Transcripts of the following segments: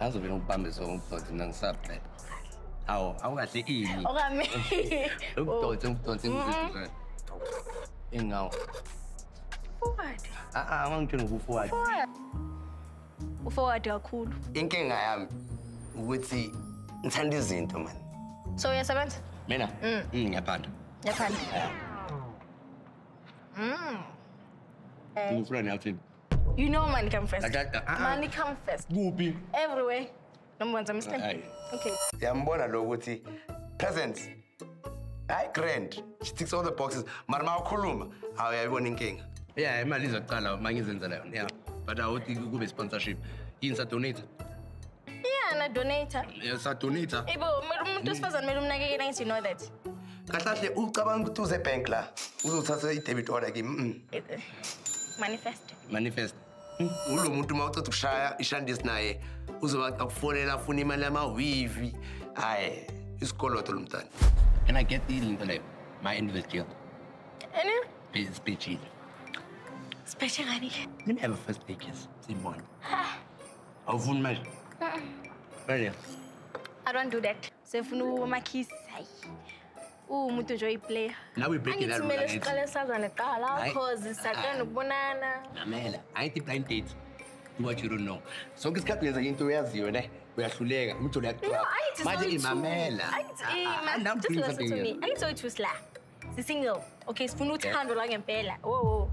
azobe ngibambe sokumphothi nangisaphe awu awukahle ini. Okame ukudonse ngidonse ngizizwe mm-hmm. ingawo forward. Ah, ah, a a angangitshela ngokuforward uforward. Kakhulu. Inkinga yami ukuthi ngithanda izinto mani so uyasebenza? Mina? Mm. mm ngiyaphanda. Ngiyaphanda. Ngifuna niyathini you know money come first. Aka- ah, ah. money come first. Kuphi everywhere. Noma wenza mistake Ayi. okay. Siyambona lo ukuthi presents hayi grand. She ticks all the boxes. Mara ma ukhuluma awuyayibona inkinga. Ya imali izoqala ma ngizenzela yona ya but awuthi kube sponsorship. Yini sadonate yeah na donator sadonata ibo kumele umuntu wesifazane kumele umnakekela ngithi you know that. Kahle kahle ucabanga ukuthi uze ebhank la uzothatha i-debit order kimi mm. Manifest. Manifest. Ulo muntu uma uceda ukushaya ishandisi naye uzoba akufonela afuna imali yamawivi hayi isikoloto lo mntana can i get ilinto leyo my invest deal ene? Spechile special ngani let me have a first day kiss siyibona awufuni manje Manje, i don't do that. Sefuna umakhisi hayi umuntu nje oyiplayer. Nawe ibhekilaangithi siqale cause ah, ah. saqala ukubonana. Namela what you don't know. Sonke isikhathi uyenza into oyaziyo ne? Uyahluleka umjolo yaqamanje imamela single okay sifuna uthando lwangempela wowo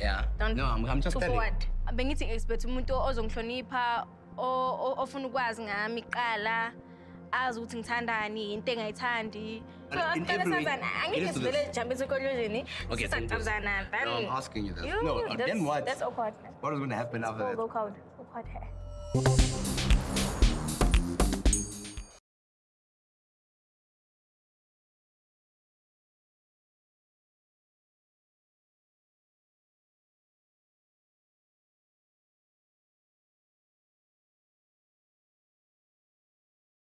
yeah. Don't no i'm, I'm just telling. bengithi expect umuntu ozongihlonipha ofuna ukwazi ngami kuqala azi ukuthi ngithandani into engayithandi. So In every way, sazana it angithi is to sivele this. Okay, then No, I'm asking you this. You- No, then what? that's awkward what is going to happen after that go cold. Go cold hair.